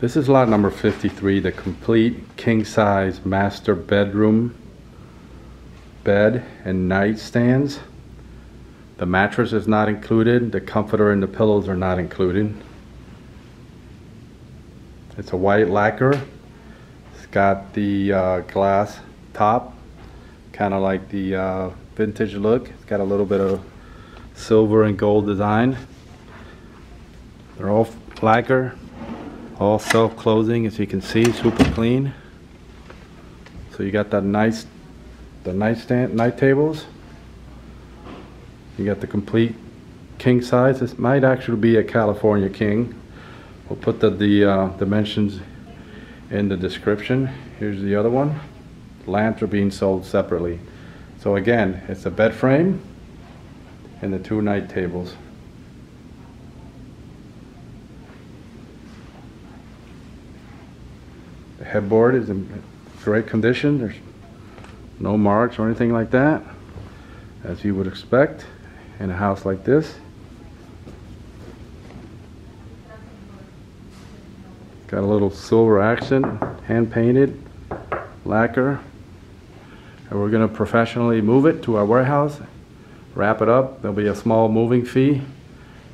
This is lot number 53, the complete king-size master bedroom bed and nightstands. The mattress is not included, the comforter and the pillows are not included. It's a white lacquer. It's got the uh, glass top, kind of like the uh, vintage look. It's got a little bit of silver and gold design. They're all lacquer, all self-closing as you can see, super clean. So you got that nice, the nightstand, night tables. You got the complete king size. This might actually be a California king. We'll put the, the uh, dimensions in the description. Here's the other one. Lamps are being sold separately. So again, it's a bed frame and the two night tables. Headboard is in great condition. There's no marks or anything like that, as you would expect in a house like this. Got a little silver accent, hand painted, lacquer. And we're gonna professionally move it to our warehouse, wrap it up. There'll be a small moving fee.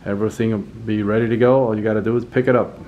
Everything will be ready to go. All you gotta do is pick it up.